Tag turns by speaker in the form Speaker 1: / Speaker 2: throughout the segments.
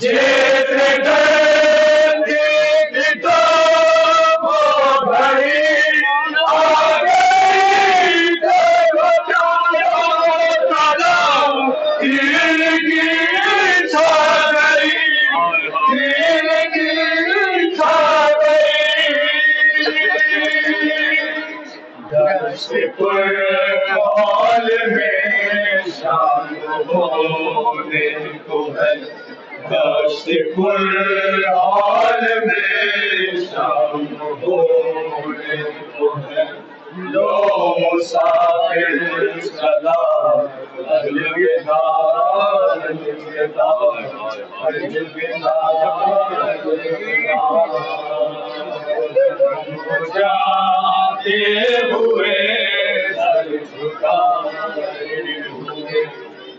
Speaker 1: Yeah. حال میں ہونے کو ہے دست پر حال میں ہونے کو ہے لو مسافر سات سدا جاتے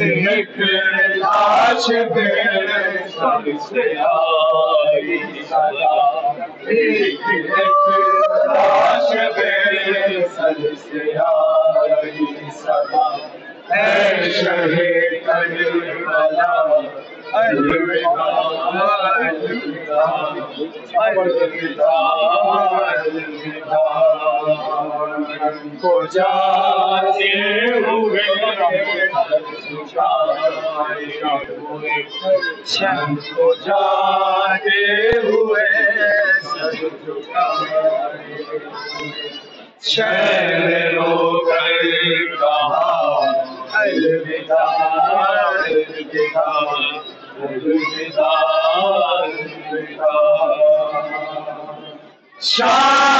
Speaker 1: شیار سلاخ بل سنسیا કોજા તે હુએ સજ સુકાને થયેલો કાયે લોકરે કહા હે દેખા રે દેખા ઓ જુમિદાર સજા